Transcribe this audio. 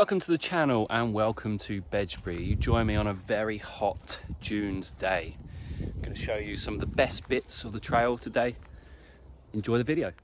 Welcome to the channel and welcome to Bedgebury. You join me on a very hot June's day. I'm going to show you some of the best bits of the trail today. Enjoy the video.